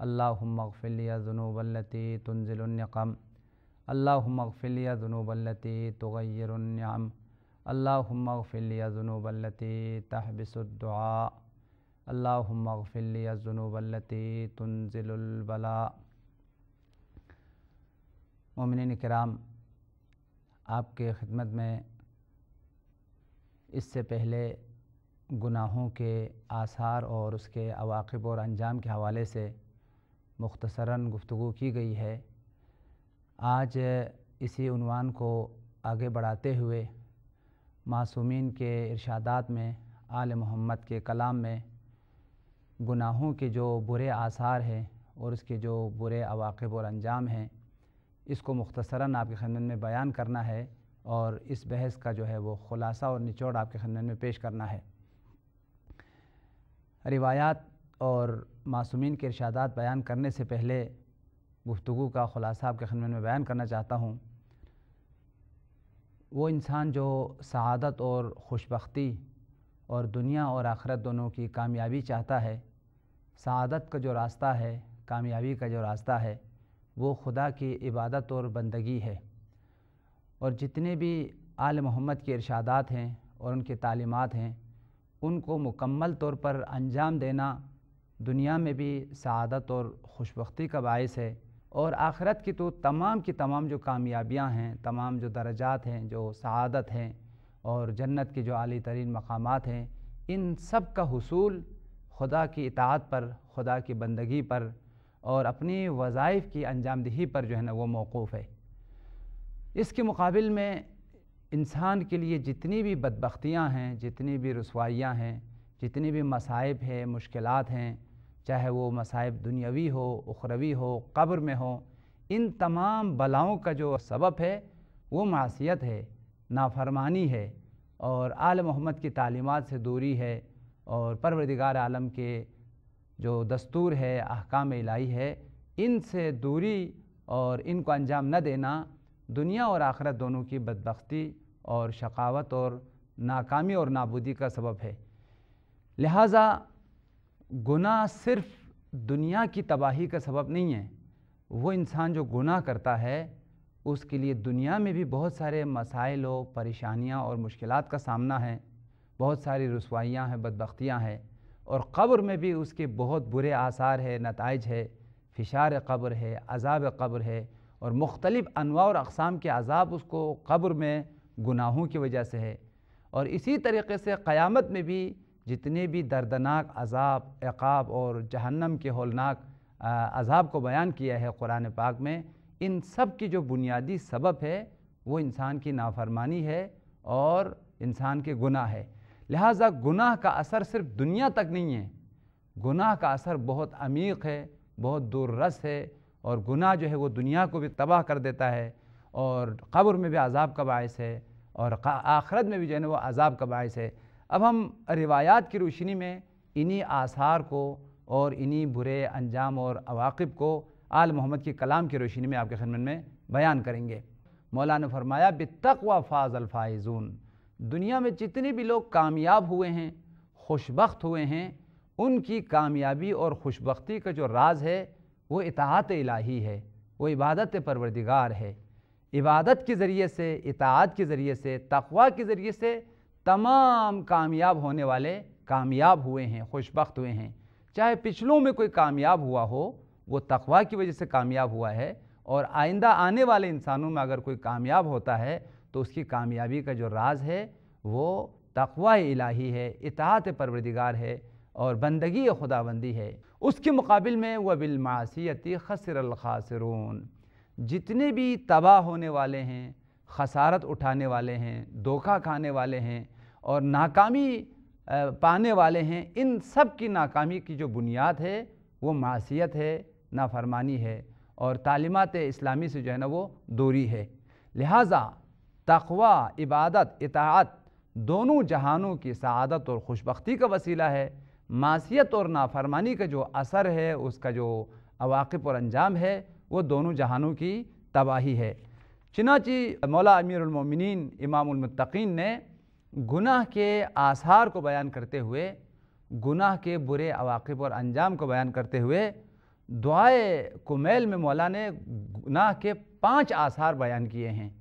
अल्लाफ़िलिया जुनूबल्लती तंजिलकम अल्लाफ़िलिया जुनूबल्लती तगैरम अल्लाफ़िलिया जुनूबल्लती तहबिसुद्दुआ अल्लाफ़िलिया जुनूबल्लती तंजिलबला ममिन कराम, आपके ख़िदमत में इससे पहले गुनाहों के आसार और उसके अवाक़ब और अंजाम के हवाले से मुख्तसरा गुफ्तु की गई है। आज इसी उनवान को आगे बढ़ाते हुए मासूमीन के इरशादात में, आल मोहम्मद के कलाम में गुनाहों के जो बुरे आसार हैं और उसके जो बुरे अवाकब और अंजाम हैं, इसको मुख्तसरा आपके खदमत में बयान करना है और इस बहस का जो है वो ख़ुलासा और निचोड़ आपके खदमत में पेश करना है। रिवायात और मासूमिन के इर्शादात बयान करने से पहले गुफ्तु का ख़ुलासा आपके खदमत में बयान करना चाहता हूँ। वो इंसान जो सआदत और खुशबख्ती और दुनिया और आखरत दोनों की कामयाबी चाहता है, सआदत का जो रास्ता है, कामयाबी का जो रास्ता है, वो खुदा की इबादत और बंदगी है। और जितने भी आल मोहम्मद के इरशादात हैं और उनके तालीमात हैं, उनको मुकम्मल तौर पर अंजाम देना दुनिया में भी सआदत और खुशबख्ती का बायस है और आखरत की तो तमाम की तमाम जो कामयाबियाँ हैं, तमाम जो दर्जात हैं, जो सआदत हैं और जन्नत के जो आली तरीन मकामात हैं, इन सब का हसूल खुदा की इतात पर, खुदा की बंदगी पर और अपनी वज़ाइफ की अंजामदही पर जो है ना वो मौकूफ़ है। इसके मुकाबल में इंसान के लिए जितनी भी बदबख्तियाँ हैं, जितनी भी रसवाइयाँ हैं, जितनी भी मसाइब हैं मुश्किल हैं चाहे वो मसाइब दुनियावी हो, उखरवी हो, कब्र में हो, इन तमाम बलाओं का जो सबब है, वो मासीत है, नाफरमानी है और आल मोहम्मद की तालीमत से दूरी है और परवरदिगार आलम के जो दस्तूर है, अहकाम इलाही है, इनसे दूरी और इनको अंजाम न देना दुनिया और आखरत दोनों की बदबख्ती और शकावत और नाकामी और नाबूदी का सबब है। लिहाजा गुनाह सिर्फ़ दुनिया की तबाही का सबब नहीं है। वो इंसान जो गुनाह करता है, उसके लिए दुनिया में भी बहुत सारे मसाइल व परेशानियाँ और मुश्किल का सामना है। बहुत सारी रसवाइयाँ हैं, बदबख्तियाँ हैं और कब्र में भी उसके बहुत बुरे आसार है नतज है। फ़िशार कब्र है, अज़ाब कब्र है और मुख्तलिफ़ अनवा और अकसाम के अज़ाब उसको कब्र में गुनाहों की वजह से है। और इसी तरीके से क़यामत में भी जितने भी दर्दनाक अज़ाब अक़ाब और जहन्नम के होलनाक अज़ाब को बयान किया है कुरान पाक में, इन सब की जो बुनियादी सबब है, वो इंसान की नाफरमानी है और इंसान के गुनाह है। लिहाजा गुनाह का असर सिर्फ़ दुनिया तक नहीं है। गुनाह का असर बहुत अमीक है, बहुत दूर रस है और गुनाह जो है वो दुनिया को भी तबाह कर देता है और कब्र में भी अजाब का बायस है और आखरत में भी जो है ना वो अजाब का बायस है। अब हम रिवायात की रोशनी में इन्हीं आसार को और इन्हीं बुरे अंजाम और अवाकब को आल मोहम्मद के कलाम की रोशनी में आपके खनमन में बयान करेंगे। मौला ने फरमाया व फ़ाज़ अल्फ़ाइजून दुनिया में जितने भी लोग कामयाब हुए हैं, खुशबख्त हुए हैं, उनकी कामयाबी और खुशबख्ती का जो राज है, वो इतात इलाही है, वो इबादत परवरदिगार है। इबादत के ज़रिए से इतात के ज़रिए से, तकवा के ज़रिए से तमाम कामयाब होने वाले कामयाब हुए हैं, खुशबख्त हुए हैं। चाहे पिछलों में कोई कामयाब हुआ हो, वो तकवा की वजह से कामयाब हुआ है और आइंदा आने वाले इंसानों में अगर कोई कामयाब होता है तो उसकी कामयाबी का जो राज है, वो तकवा इलाही है इतात परवरदिगार है और बंदगी खुदाबंदी है। उसके मुकाबिल में वह बिलमासीती खसर खासरून। जितने भी तबाह होने वाले हैं, खसारत उठाने वाले हैं, धोखा खाने वाले हैं और नाकामी पाने वाले हैं। इन सब की नाकामी की जो बुनियाद है, वो मासीत है, नाफरमानी है और तालीमत इस्लामी से जो है ना वो दूरी है। लिहाजा तकवा, इबादत इतात दोनों जहानों की सआदत और खुशबख्ती का वसीला है। मासीत और नाफरमानी का जो असर है, उसका जो अवाकब और अंजाम है, वो दोनों जहानों की तबाही है। चिनाची मौला अमीरमिन इमामतकीन ने गुनाह के आसार को बयान करते हुए, गुनाह के बुरे अवाकब और अंजाम को बयान करते हुए, दुआए कुमैल में मौला ने गुनाह के पाँच आसार बयान किए हैं।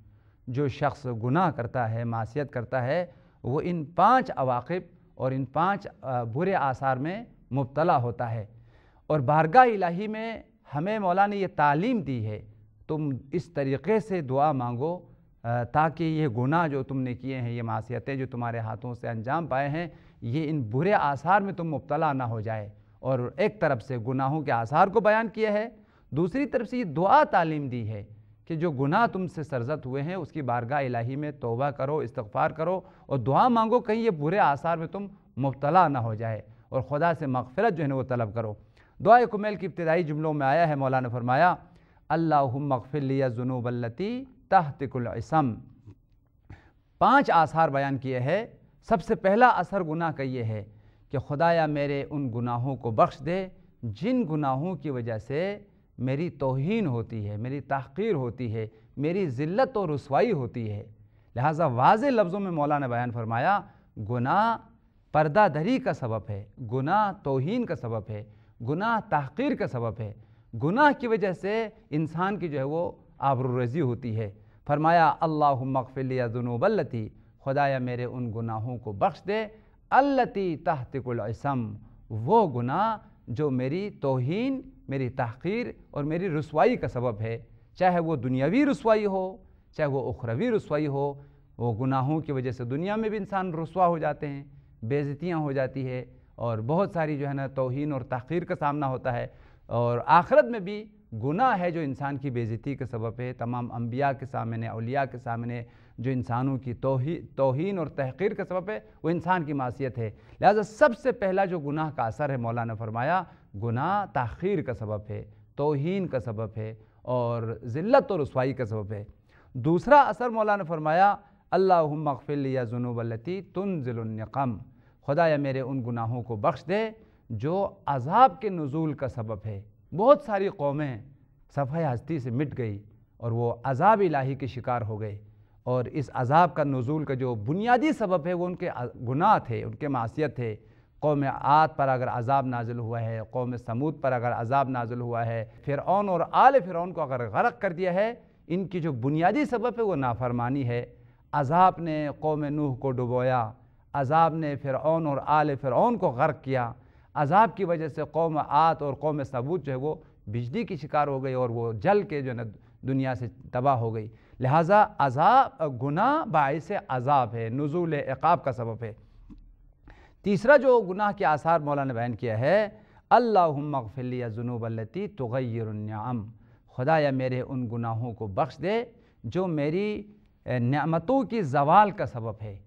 जो शख्स गुनाह करता है मासीत करता है, वो इन पाँच अवाकब और इन पाँच बुरे आसार में मुबतला होता है। और बारगाह इलाही में हमें मौला ने ये तालीम दी है, तुम इस तरीक़े से दुआ मांगो ताकि ये गुनाह जो तुमने किए हैं, ये मासीतें जो तुम्हारे हाथों से अंजाम पाए हैं, ये इन बुरे आसार में तुम मुबतला ना हो जाए और एक तरफ़ से गुनाहों के आसार को बयान किया है, दूसरी तरफ़ से ये दुआ तालीम दी है कि जो गुनाह तुमसे सरजत हुए हैं, उसकी बारगाह इलाही में तोबा करो इस्तफ़ार करो और दुआ मांगो कहीं ये बुरे आसार में तुम मुबतला ना हो जाए और खुदा से मगफरत जो है वो तलब करो। दुआ कुमेल की इब्तदाई जुमलों में आया है, मौलाना फरमाया अल्लाह मगफिलिया जुनूबल्लती तहतिकुलसम पाँच आसार बयान किए हैं। सबसे पहला असर गुनाह का ये है कि खुदाया मेरे उन गुनाहों को बख्श दे, जिन गुनाहों की वजह से मेरी तोहन होती है, मेरी तहकीर होती है, मेरी ज़िल्लत और रसवाई होती है। लिहाजा वाज लफ्ज़ों में मौला ने बयान फरमाया, गुनाह पर्दादरी का सबब है, गुनाह तोहन का सबब है, गुनाह तहकीर का सबब है। गुनाह की वजह से इंसान की जो है वो आबरूरजी होती है। फरमाया अल्लाह मकफ़िलिया जुनूबल्लती खुदाया मेरे उन गुनाहों को बख्श दे, अल्लती तहतिकुलसम वो गुनाह जो मेरी तोहन, मेरी तहकीर और मेरी रसवाई का सबब है। चाहे वो दुनियावी रसवाई हो, चाहे वो उखरवी रसवाई हो, वो गुनाहों की वजह से दुनिया में भी इंसान रसवा हो जाते हैं बेज़तियाँ हो जाती है और बहुत सारी जो है ना तोहन और तहकीर का सामना होता है और आखरत में भी गुनाह है जो इंसान की बेज़ती के सबब है। तमाम अम्बिया के सामने अलिया के सामने जो इंसानों की तोही, तोहन और तहकीर का सबब है, वो इंसान की मासीत है। लिहाजा सबसे पहला जो गुनाह का असर है मौला ने फरमाया, गुनाह तखीर का सबब है, तोहन का सबब है और ज़िल्त और रसवाई का सबब है। दूसरा असर मौला ने फरमाया अल्लाह मगफ़िल या जुनूबलती तुन ज़िलकम खुदा या मेरे उन गुनाहों को बख्श दे जो अजाब के नज़ूल का सबब है। बहुत सारी कौमें सफ़ा हस्ती से मिट गई और वो अजाब इलाही के शिकार हो गए। और इस अजाब का नज़ूल का जो बुनियादी सबब है, वो उनके गुनाह थे, उनके मासीत थे। कौम आत पर अगर अजाब नाजिल हुआ है, कौम समूद पर अगर अजाब नाजिल हुआ है फ़िरौन और आल फ़िरौन को अगर गरक कर दिया है, इनकी जो बुनियादी सबब है, वो नाफरमानी है। अजाब ने कौम नूह को डुबोया, अजाब ने फ़िरौन और आल फ़िरौन को गर्क किया अजाब की वजह से कौम आत और कौम सबूत जो है वो बिजली की शिकार हो गई और वो जल के जो है दुनिया से तबाह हो गई। लिहाजा अजाब, गुनाह बायस अजाब है, नज़ुल अक़ाब का सबब है। तीसरा जो गुनाह के आसार मौला ने बयान किया है अल्लाह मगफिलिया जुनूबल्लती तगैरम खुदा या मेरे उन गुनाहों को बख्श दे जो मेरी नमतों की जवाल का सबब है।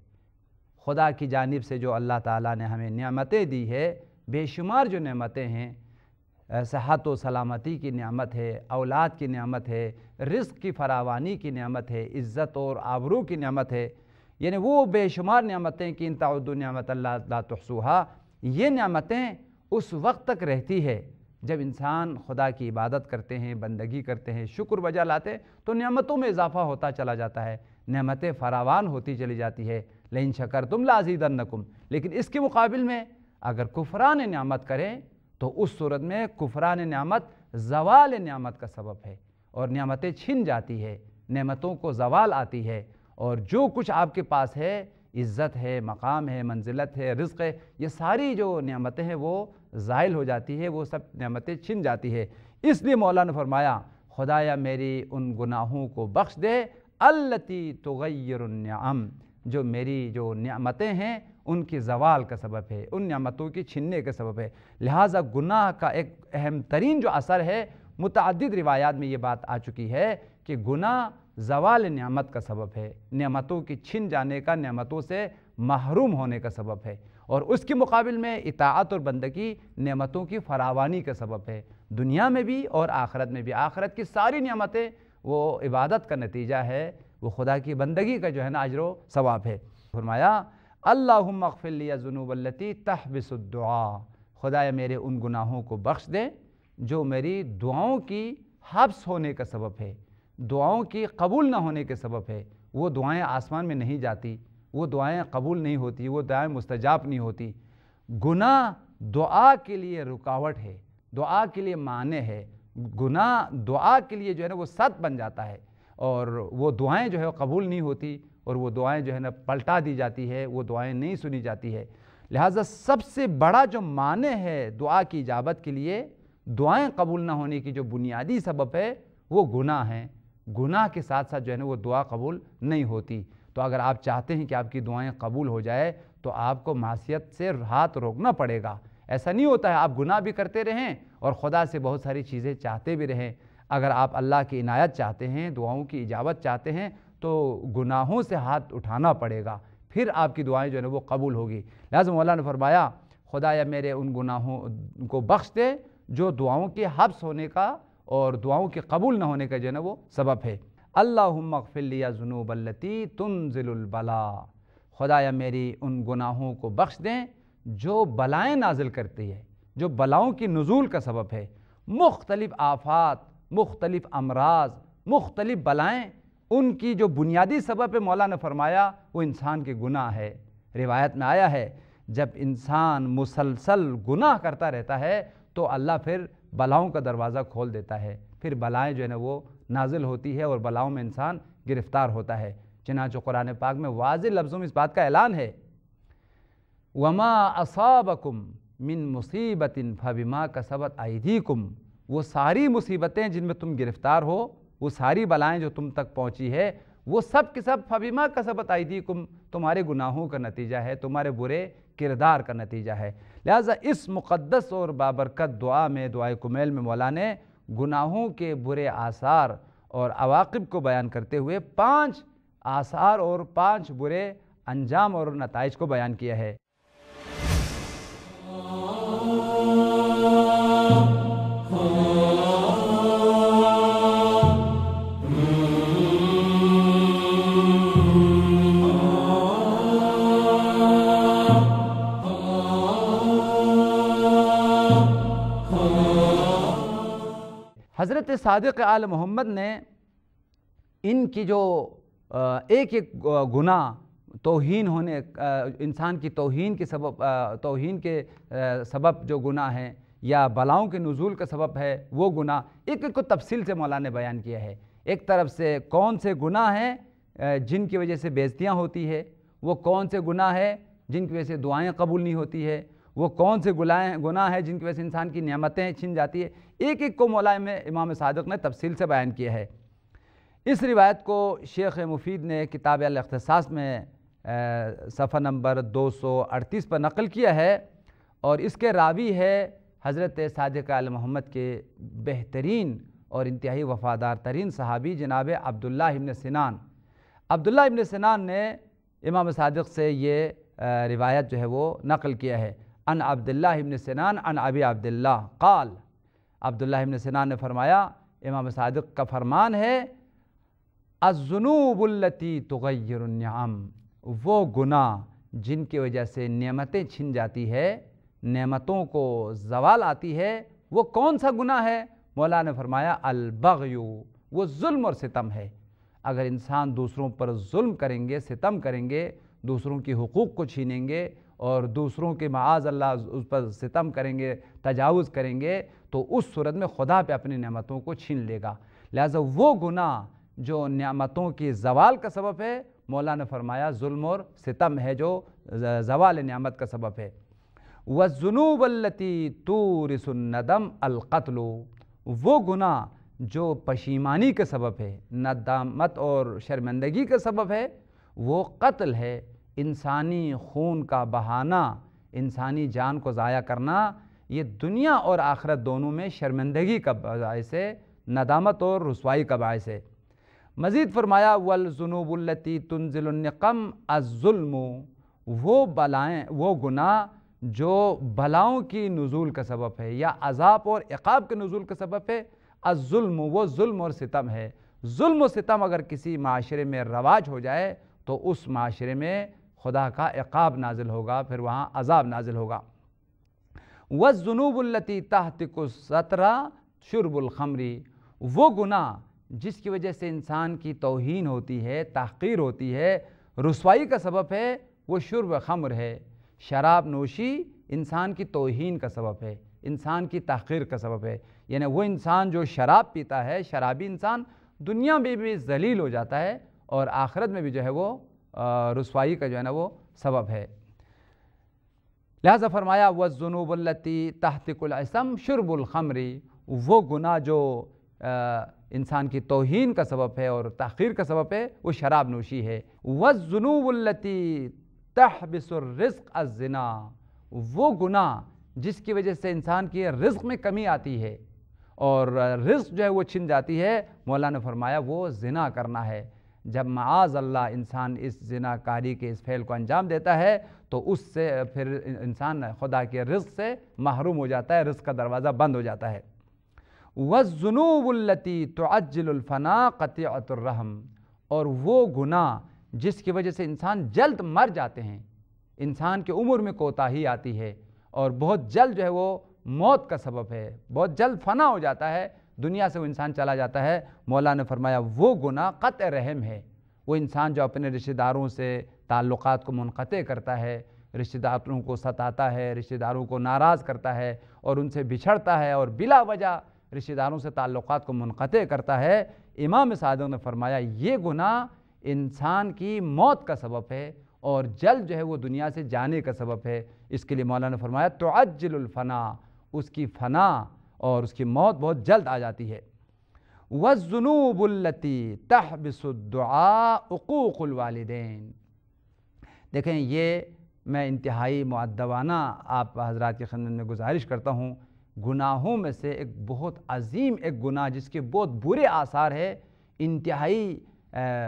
खुदा की जानब से जो अल्लाह ताला ने हमें नियामतें दी है बेशुमार जो नेमतें हैं सेहत व सलामती की नियामत है, औलाद की नियामत है रिस्क की फरावानी की नियामत है, इज़्ज़त और आबरू की नियामत है, यानी वो बेशुमार नियामतें कि इन ताउद नियामत अल्लाह ये नियामतें उस वक्त तक रहती है जब इंसान खुदा की इबादत करते हैं, बंदगी करते हैं, शुक्र बजा लाते हैं तो नियामतों में इजाफा होता चला जाता है नियामतें फरावान होती चली जाती है लेकिन शकर तुम लाजीदन नकुम लेकिन इसके मुकाबले में अगर कुफरान नियामत करें तो उस सूरत में कुफरान नियामत जवाल नियामत का सबब है। और नियामतें छिन जाती है, नेमतों को जवाल आती है। और जो कुछ आपके पास है, इज़्ज़त है, मकाम है, मंजिलत है रिस्क है, ये सारी जो नियामतें हैं, वो ज़ायल हो जाती है, वो सब नियामतें छिन जाती है। इसलिए मौला ने फरमाया, खुदाया मेरी उन गुनाहों को बख्श दे, अल्लती तगैरम जो मेरी जो नियामतें हैं, उनकी जवाल का सबब है, उन नियामतों की छीनने का सबब है। लिहाजा गुनाह का एक अहम तरीन जो असर है मुतद रिवायात में ये बात आ चुकी है कि गुनाह जवाल नियामत का सबब है। नियामतों की छिन जाने का, नियामतों से महरूम होने का सबब है और उसके मुकाबले में इतात और बंदगी नियामतों की फरावानी का सबब है। दुनिया में भी और आखरत में भी। आखरत की सारी नियामतें, वो इबादत का नतीजा है वो खुदा की बंदगी का जो है ना अजर सवाब है। फरमाया अल्लाह मगफ़िलिया जुनूबल्लती तहबिसुद्दुआ खुदा मेरे उन गुनाहों को बख्श दें जो मेरी दुआओं की हब्स होने का सबब है। दुआओं की कबूल ना होने के सबब है। वो दुआएँ आसमान में नहीं जाती, वो दुआएँ कबूल नहीं होती, वो दुआएँ मुस्तजाब नहीं होती। गुनाह दुआ के लिए रुकावट है, दुआ के लिए माने है गुनाह दुआ के लिए जो है ना वो सत बन जाता है। और वो दुआएँ जो है कबूल नहीं होती और वो दुआएँ जो है ना पलटा दी जाती है, वो दुआएँ नहीं सुनी जाती है। लिहाजा सबसे बड़ा जो माने है दुआ की इजाबत के लिए, दुआएँ कबूल ना होने की जो बुनियादी सबब है, वो गुनाह है। गुनाह के साथ साथ जो है ना वो दुआ कबूल नहीं होती। तो अगर आप चाहते हैं कि आपकी दुआएँ कबूल हो जाए तो आपको मासीत से हाथ रोकना पड़ेगा। ऐसा नहीं होता है, आप गुनाह भी करते रहें और खुदा से बहुत सारी चीज़ें चाहते भी रहें। अगर आप अल्लाह की इनायत चाहते हैं, दुआओं की इजाबत चाहते हैं तो गुनाहों से हाथ उठाना पड़ेगा। फिर आपकी दुआएँ जो है वो कबूल होगी। लिहाजा मौला ने फरमाया खुदा या मेरे उन गुनाहों को बख्श दे, जो दुआओं के हब्स होने का और दुआओं के कबूल न होने का जो है ना, वो सबब है। अल्लाह मगफ़िलिया जुनूबल्लती तुम ज़िलबला खुदाया मेरी उन गुनाहों को बख्श दें, जो बलाएँ नाजिल करती है, जो बलाओं की नज़ूल का सबब है। मुख्तलिफ़ आफात मुख्तलिफ़ अमराज, मुख्तलिफ़ बलाएँ, उनकी जो बुनियादी सबब है मौला ने फरमाया, वो इंसान के गुनाह है। रिवायत में आया है, जब इंसान मुसलसल गुनाह करता रहता है तो अल्लाह फिर बलाओं का दरवाज़ा खोल देता है। फिर बलाएँ जो है ना, वो नाजिल होती है और बलाओं में इंसान गिरफ़्तार होता है। चनाचो कुरान पाक में वाज लफ्ज़ों में इस बात का ऐलान है, वमा असाबकुम मिन मुसीबतिन, फबिमा कसबत कुम वो सारी मुसीबतें जिनमें तुम गिरफ़्तार हो, वो सारी बलाएँ जो तुम तक पहुँची है, वो सब के सब फबीमा कसबत कुम तुम्हारे गुनाहों का नतीजा है, तुम्हारे बुरे किरदार का नतीजा है। लिहाजा इस मुक़दस और बाबरकत दुआ में, दुआ कुमेल में मौला ने गुनाहों के बुरे आसार और अवाकब को बयान करते हुए पाँच आसार और पाँच बुरे अंजाम और नतज को बयान किया है। हज़रत सदक आल मोहम्मद ने इनकी जो एक एक गुना, तोहन होने इंसान की तोहन के सबब तोहन के सबब जो गुना हैं या बलाओं के नज़ुल का सबब है, वो गुना एक एक को तफसील से मौला ने बयान किया है। एक तरफ़ से कौन से गुना हैं जिनकी वजह से बेजतियाँ होती है, वो कौन से गुना है, जिनकी वजह से दुआएँ कबूल नहीं होती है वो कौन से गुलाएँ, गुनाह हैं जिनकी वजह से इंसान की नियामतें छिन जाती है? एक एक को मौलाए में इमाम सदक ने तफसील से बयान किया है। इस रिवायत को शेख मुफीद ने किताब अख्तसास में सफ़ा नंबर दो सौ अड़तीस पर नकल किया है और इसके रावी है हज़रत सदक आल मोहम्मद के बेहतरीन और इंतहाई वफ़ादार तरीन सहाबी जनाब अब्दुल्ला इबन सिनान। अब्दुल्ला इबन सिनान ने इमाम सदक से ये रिवायत जो है वो नकल किया है। अन अब्दुल्ला इबन सिनान अन अबी अब्दुल्ला काल अब्दुल्ला इबन सिनान ने फरमाया इमाम सादिक का फरमान है अजनूबुल्लती तगैरम वो गुना जिनकी वजह से नेमतें छिन जाती है नेमतों को जवाल आती है वो कौन सा गुना है मौला ने फरमाया अलबगयू वो जुल्म और सितम है अगर इंसान दूसरों पर जुल्म करेंगे सितम करेंगे दूसरों के हकूक़ को छीनेंगे और दूसरों के माज अल्लाह उस पर सितम करेंगे, तजावज़ करेंगे तो उस सूरत में खुदा पे अपनी नेमतों को छीन लेगा। लिहाजा वो गुनाह जो नियामतों की जवाल का सबब है मौला ने फरमाया, जुल्म और सितम है जो जवाल नियामत का सबब है। व जुनूबल्लती तूरसुन्नदम अलकतलो वो गुनाह जो पशीमानी का सबब है, नदामत और शर्मिंदगी का सबब है, वो कत्ल है। इंसानी खून का बहाना, इंसानी जान को ज़ाया करना, ये दुनिया और आखरत दोनों में शर्मिंदगी का बायस है नदामत और रसवाई का बायस है मज़ीद फरमाया वलजुनूबुल्लती तंजिलकम अज़ुल्म, वो बलाएँ, वो गुनाह जो बलाओं की नज़ुल का सबब है या अजाब और इक़ाब के नज़ुल का सबब है, अजुल्म, वो जुल्म और सितम है। जुल्म और सितम अगर किसी माशरे में रवाज हो जाए तो उस माशरे में खुदा का इक़ाब नाजिल होगा, फिर वहाँ अजाब नाजिल होगा। वजुनूबुल्लती तहतरा शुरबुलखमरी वो गुनाह जिसकी वजह से इंसान की तोहन होती है, तहकीर होती है, रसवाई का सबब है, वो शुरब खमर है। शराब नोशी इंसान की तोहन का सबब है, इंसान की तहकीर का सबब है। यानी वो इंसान जो शराब पीता है, शराबी इंसान दुनिया में भी जलील हो जाता है और आखिरत में भी जो है वो रसवाई का जो है ना वो सबब है। लिहाजा फरमाया व जुनूबल्लती तहतिकुलसम शुरबुलखमरी वो गुनाह जो इंसान की तोहन का सबब है और तखीर का सबब है, वो शराब नोशी है। व जुनूबल्लती तहबिसरिस्क अजना वो गुनाह जिसकी वजह से इंसान की रिस्क में कमी आती है और रिस्क जो है वो छिन जाती है, मौलाना फरमाया, वो जना करना है। जब माज अल्लाह इंसान इस जनाकारी के इस फेल को अंजाम देता है तो उससे, फिर इंसान खुदा के रिस्क से महरूम हो जाता है रिस्क का दरवाज़ा बंद हो जाता है। वजुनूबुल्लती तो अज्जलफ़ना क़तरहम और वो गुनाह जिसकी वजह से इंसान जल्द मर जाते हैं। इंसान की उम्र में कोताही आती है, और बहुत जल्द जो है वो मौत का सबब है, बहुत जल्द फना हो जाता है दुनिया से वो इंसान चला जाता है। मौला ने फरमाया, वो गुना क़त रहम है। वो इंसान जो अपने रिश्तेदारों से ताल्लुक़ को मुनक़ करता है, रिश्तेदारों को सताता है, रिश्तेदारों को नाराज़ करता है और उनसे बिछड़ता है और बिला वजह रिश्तेदारों से ताल्लुक़ को मुनक़ करता है। इमाम सादक ने फरमाया, ये गुनाह इंसान की मौत का सबब है और जल्द जो है वो दुनिया से जाने का सबब है। इसके लिए मौला ने फरमाया तो अज्जलफ़ना उसकी फ़ना और उसकी मौत बहुत जल्द आ जाती है। वजुनूबुल्लती तहबसुद्दुआक़ूक़ुलवालदेन देखें, ये मैं इंतहाई मुद्दवाना आप हजरात के खंदन में गुजारिश करता हूँ। गुनाहों में से एक बहुत अजीम एक गुनाह जिसके बहुत बुरे आसार है, इंतहाई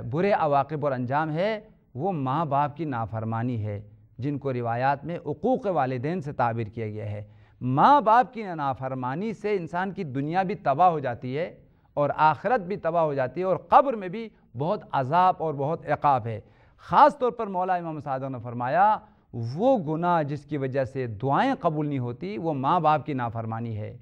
बुरे अवाकब और अंजाम है, वो माँ बाप की नाफरमानी है, जिनको रिवायात में अकूक़ वालदेन से ताबिर किया गया है। माँ बाप की नाफरमानी से इंसान की दुनिया भी तबाह हो जाती है और आखरत भी तबाह हो जाती है और कब्र में भी बहुत अजाब और बहुत अकाब है। ख़ास तौर पर मौला इमाम सादक ने फरमाया, वो गुनाह जिसकी वजह से दुआएँ कबूल नहीं होती, वो माँ बाप की नाफरमानी है।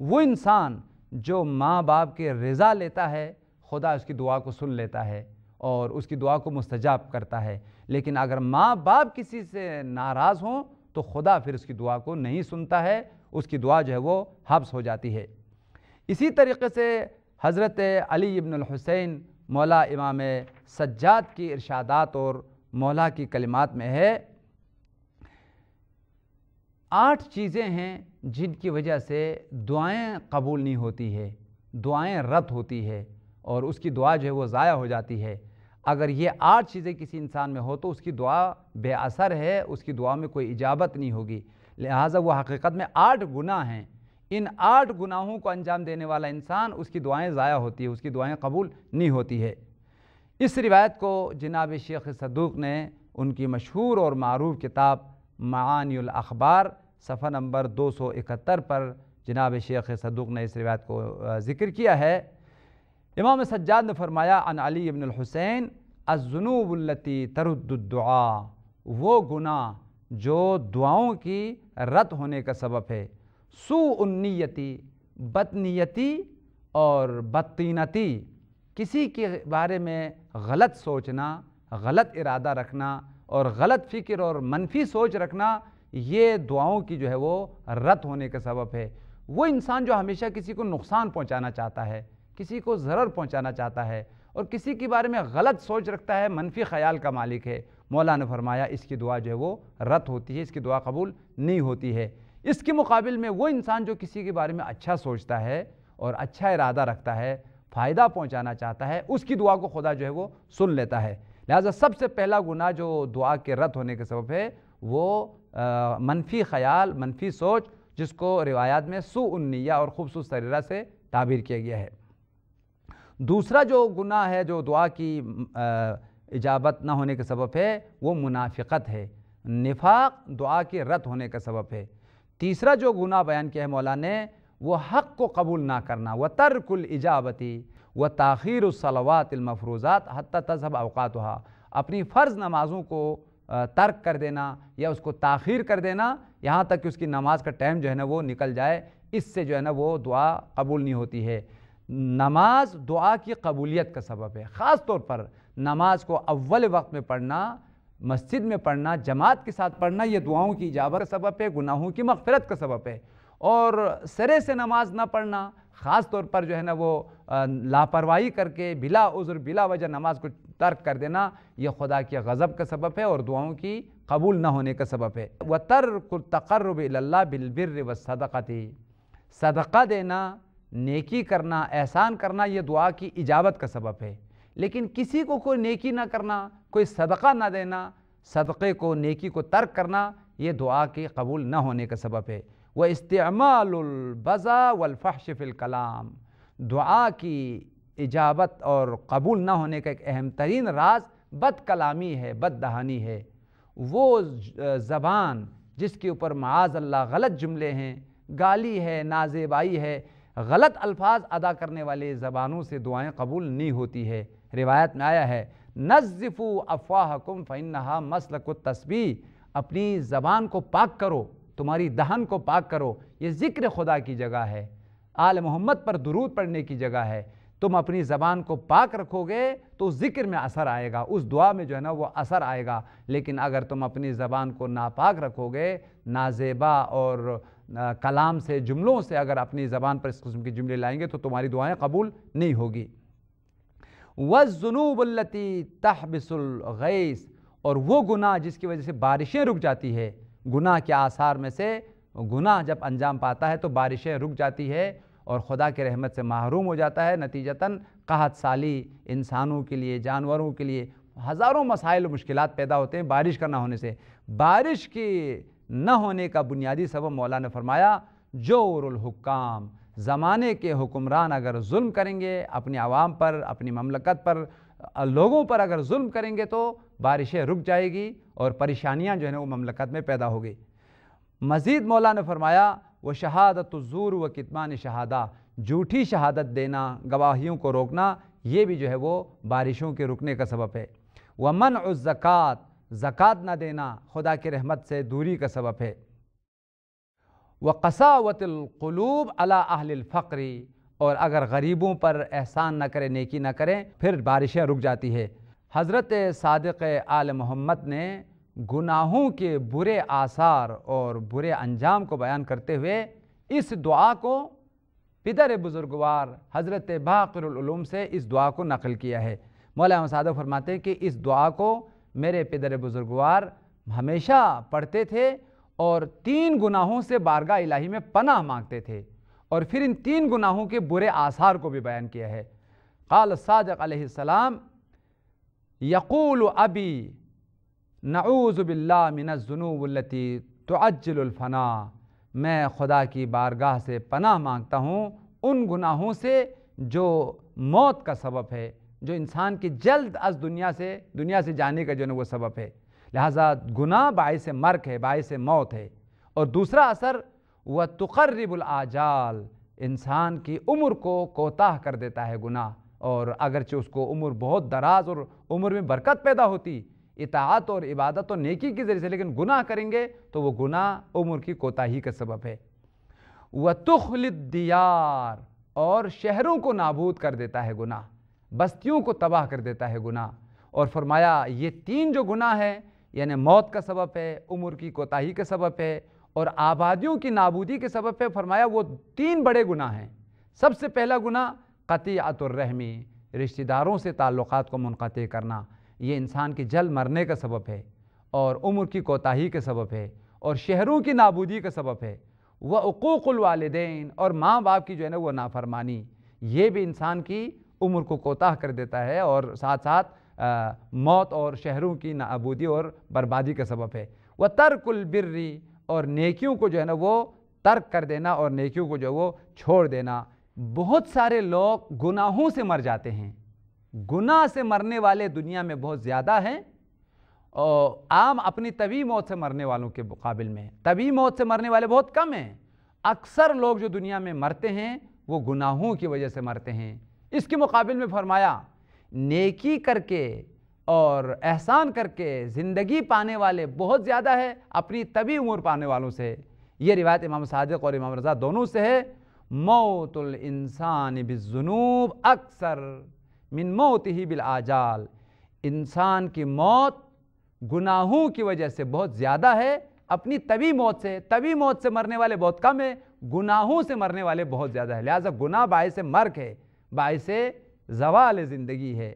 वो इंसान जो माँ बाप के रज़ा लेता है, खुदा उसकी दुआ को सुन लेता है और उसकी दुआ को मुस्तजाब करता है। लेकिन अगर माँ बाप किसी से नाराज़ हों तो खुदा फिर उसकी दुआ को नहीं सुनता है, उसकी दुआ जो है वो हब्स हो जाती है। इसी तरीके से हज़रत अली इबन हुसैन, मौला इमाम सज्जाद की इरशादात और मौला की कलिमात में है। आठ चीज़ें हैं जिनकी वजह से दुआएँ कबूल नहीं होती है, दुआएँ रद्द होती है और उसकी दुआ जो है वो ज़ाया हो जाती है। अगर ये आठ चीज़ें किसी इंसान में हो तो उसकी दुआ बेअसर है, उसकी दुआ में कोई इजाबत नहीं होगी। लिहाजा वो हकीकत में आठ गुना हैं। इन आठ गुनाहों को अंजाम देने वाला इंसान, उसकी दुआएँ ज़ाया होती है, उसकी दुआएँ कबूल नहीं होती है। इस रिवायत को जनाब शेख सदूक ने उनकी मशहूर और मरूफ किताब मानियल अखबार, सफ़ा नंबर दो सौ इकहत्तर पर जनाब शेख सदुक ने इस रिवायत को ज़िक्र किया है। इमाम सज्जाद ने फरमाया, अन अली इबन हुसैन अजनूबुल्लती तरद्दुआ वो गुना जो दुआओं की रद्द होने का सबब है। सू उन्नीयती बदनीयती और बदतीनती, किसी के बारे में गलत सोचना, गलत इरादा रखना और गलत फ़िक्र और मनफी सोच रखना, ये दुआओं की जो है वो रद्द होने का सबब है। वो इंसान जो हमेशा किसी को नुकसान पहुंचाना चाहता है, किसी को ज़रर पहुंचाना चाहता है और किसी के बारे में गलत सोच रखता है, मनफी ख्याल का मालिक है। मौला ने फरमाया, इसकी दुआ जो है वो रद्द होती है, इसकी दुआ कबूल नहीं होती है। इसके मुकाबले में वो इंसान जो किसी के बारे में अच्छा सोचता है और अच्छा इरादा रखता है, फ़ायदा पहुँचाना चाहता है, उसकी दुआ को खुदा जो है वो सुन लेता है। लिहाजा सबसे पहला गुना जो दुआ के रद्द होने के सबब है, वो मनफी ख्याल, मनफी सोच, जिसको रिवायात में सुन्निया और खूबसूरत सरीरा से ताबीर किया गया है। दूसरा जो गुनाह है, जो दुआ की इजाबत ना होने का सबब है, वो मुनाफ़त है। निफाक दुआ के रद्द होने का सबब है। तीसरा जो गुनाह बयान किया है मौला ने वो हक़ को कबूल ना करना। व तरकुल इजाबती व ताखीर सलवातमफरूज़ात हती तजहब अवकात अपनी फ़र्ज़ नमाज़ों को तर्क कर देना या उसको ताखीर कर देना, यहाँ तक कि उसकी नमाज़ का टाइम जो है ना वो निकल जाए, इससे जो है ना वो दुआ कबूल नहीं होती है। नमाज़ दुआ की कबूलियत का सबब है। ख़ास तौर पर नमाज़ को अव्वल वक्त में पढ़ना, मस्जिद में पढ़ना, जमात के साथ पढ़ना, ये दुआओं की इजाबत का सबब है, गुनाहों की मगफरत का सबब है। और सरे से नमाज़ ना पढ़ना, ख़ास तौर पर जो है ना वो लापरवाही करके, बिला उज़र, बिला वजह नमाज़ को तर्क कर देना यह खुदा के गज़ब का सबब है और दुआओं की कबूल ना होने का सबब है। व तर्क तकर्रब बिलबिर व सदक़ती। सदक़ा देना नेकी करना, एहसान करना यह दुआ की इजाबत का सबब है। लेकिन किसी को कोई नेकी ना करना, कोई सदक़ा ना देना, सदक़े को, नेकी को तर्क करना, ये दुआ के कबूल ना होने का सबब है। वह इस्तेमालबज़ा वलफ़ाशिफ़िल कलाम। दुआ की इजाबत और कबूल ना होने का एक अहम तरीन राज बद कलामी है बद दहानी है। वो ज़बान जिसके ऊपर माज अल्लाह गलत जुमले हैं, गाली है, नाजेबाई है गलत अल्फाज अदा करने वाले ज़बानों से दुआएँ कबूल नहीं होती है। रिवायत में आया है नज़िफ़ु अफवाहकुम फ़ैनहा मसल तस्बी अपनी ज़बान को पाक करो, तुम्हारी दहन को पाक करो, ये ज़िक्र खुदा की जगह है। आल मोहम्मद पर दुरूद पढ़ने की जगह है। तुम अपनी ज़बान को पाक रखोगे तो ज़िक्र में असर आएगा, उस दुआ में जो है ना वो असर आएगा। लेकिन अगर तुम अपनी ज़बान को नापाक रखोगे, नाजेबा और कलाम से, जुमलों से अगर अपनी ज़बान पर इस कस्म के जुमले लाएँगे तो तुम्हारी दुआएँ कबूल नहीं होगी। वज़नूबल्लती तहबिसुलगैस और वो गुनाह जिसकी वजह से बारिशें रुक जाती है, गुनाह के आसार में से गुनाह जब अंजाम पाता है तो बारिशें रुक जाती है और खुदा के रहमत से महरूम हो जाता है। नतीजतन कहत साली इंसानों के लिए, जानवरों के लिए हज़ारों मसाइल मुश्किल पैदा होते हैं बारिश का ना होने से। बारिश की न होने का बुनियादी सबब मौला ने फरमाया जोरुलहुकाम ज़माने के हुक्मरान अगर जुल्म करेंगे अपनी आवाम पर, अपनी ममलकत पर लोगों पर अगर जुल्म करेंगे तो बारिशें रुक जाएगी और परेशानियाँ जो है ना वो ममलकत में पैदा होगी। मज़ीद मौला ने फरमाया व शहादत ज़ूर व कितमान शहादा, झूठी शहादत देना, गवाहियों को रोकना, ये भी जो है वो बारिशों के रुकने का सबब है। व मन ज़क़़त ज़क़़त ना देना, खुदा की रहमत से दूरी का सबब है। व कसावतलूब अला अहलफ़्री और अगर गरीबों पर एहसान न करें, नेकी न करें, फिर बारिशें रुक जाती है। हज़रत सदक़ आल मोहम्मद ने गुनाहों के बुरे आसार और बुरे अंजाम को बयान करते हुए इस दुआ को पिदर बुज़ुर्गवार हज़रत बाक़रम से इस दुआ को नकल किया है। मौला मसाद फरमाते हैं कि इस दुआ को मेरे पिदर बुज़ुर्गवार हमेशा पढ़ते थे और तीन गुनाहों से बारगाह इलाही में पनाह मांगते थे और फिर इन तीन गुनाहों के बुरे आसार को भी बयान किया है। काल सादक अलैहिस्सलाम यकूल अबी नऊज़बिल्ला तो अज्जलफ़ना मैं खुदा की बारगाह से पनाह माँगता हूँ उन गुनाहों से जो मौत का सबब है। जो इंसान की जल्द अज दुनिया से दुनिया से जाने का जो है वो सबब है। लिहाजा गुनाह बायस मर्क है बायस मौत है। और दूसरा असर, वह तुकर्रिबुल आजाल, इंसान की उम्र को कोताह कर देता है गुनाह और अगरचे उसको उम्र बहुत दराज और उम्र में बरकत पैदा होती। इतात और इबादत और नेकी के ज़रिए से, लेकिन गुनाह करेंगे तो वो गुनाह उम्र की कोताही का सबब है। व दियार और शहरों को नाबूद कर देता है गुनाह बस्तियों को तबाह कर देता है गुनाह। और फरमाया, ये तीन जो गुनाह है, यानी मौत का सबब है, उम्र की कोताही का सबब है, और आबादियों की नाबूदी के सबब है, फरमाया, वो तीन बड़े गुनाह हैं। सबसे पहला गुनाह कतियातुर्रहमी रिश्तेदारों से ताल्लुक़ को मुनक़ करना। ये इंसान की जल मरने का सबब है, और उम्र की कोताही का सबब है, और शहरों की नाबूदी का सबब है। वह अकूक़ुलवालदेन और माँ बाप की जो है ना, वो नाफरमानी। ये भी इंसान की उम्र को कोताह कर देता है और साथ साथ मौत और शहरों की नाबूदी और बर्बादी का सबब है। वह तरकुल बिर्री और नेकियों को जो है ना वो तर्क कर देना और नेकियों को जो है वो छोड़ देना। बहुत सारे लोग गुनाहों से मर जाते हैं। गुनाह से मरने वाले दुनिया में बहुत ज़्यादा हैं। और आम अपनी तभी मौत से मरने वालों के मुकाबिल में तभी मौत से मरने वाले बहुत कम हैं। अक्सर लोग जो दुनिया में मरते हैं, वो गुनाहों की वजह से मरते हैं। इसके मुकाबिल में फरमाया, नेकी करके और एहसान करके ज़िंदगी पाने वाले बहुत ज़्यादा है, अपनी तभी उम्र पाने वालों से। ये रिवायत इमाम सादिक और इमाम रज़ा दोनों से है। मौतुल इंसान बिजुनूब अक्सर मिन मौत ही बिल आजाल। इंसान की मौत गुनाहों की वजह से बहुत ज़्यादा है, अपनी तभी मौत से। तभी मौत से मरने वाले बहुत कम है, गुनाहों से मरने वाले बहुत ज़्यादा है। लिहाजा गुनाह से मर्क है। बायस जवाल ज़िंदगी है।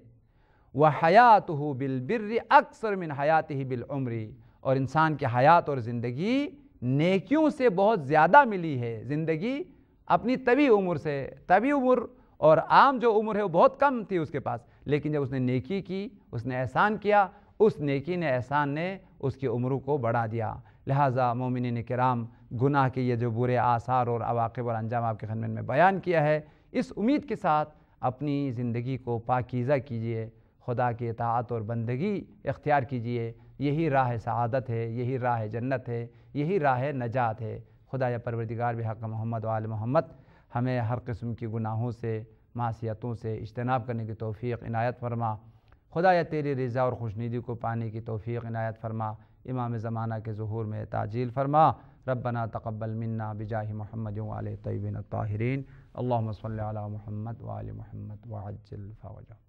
वह हयात हो बिल बिर अक्सर मिन हयात ही बिल उम्री। और इंसान की हयात और ज़िंदगी नेकियों से बहुत ज़्यादा मिली है। ज़िंदगी अपनी तभी उम्र से तभी उम्र और आम जो उम्र है वो बहुत कम थी उसके पास। लेकिन जब उसने नेकी की, उसने एहसान किया, उस नेकी ने एहसान ने उसकी उम्र को बढ़ा दिया। लिहाजा मोमिन कराम गुनाह के ये जो बुरे आसार और अवाकब और अंजाम आपके खनमन में बयान किया है इस उम्मीद के साथ अपनी ज़िंदगी को पाकिज़ा कीजिए, खुदा की इतात और बंदगी इख्तियार कीजिए। यही राह सआदत है, यही राह जन्नत है, यही राह नजात है। खुदा या परवरदिगार बेहक मोहम्मद वाल मोहम्मद, हमें हर किस्म की गुनाहों से मासीतों से इजतनाब करने की तोफ़ी इनायत फरमा। खुदा या तेरी रज़ा और खुशनीदी को पाने की तोफ़ी इनायत फरमा। इमाम ज़माना के ज़हूर में ताजील फरमा। रबना तकबल मन्ना बिजाहि महमद वाल तयबिन ताहरीन अल्लाम सल महमद वाल महमद वाजल फ़ावजा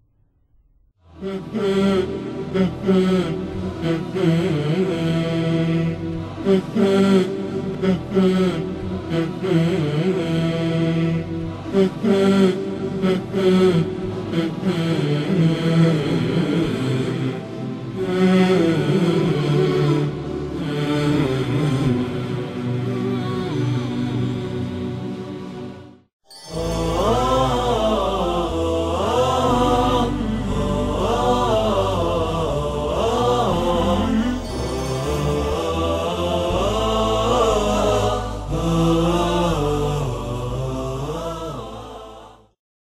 Mm-hmm.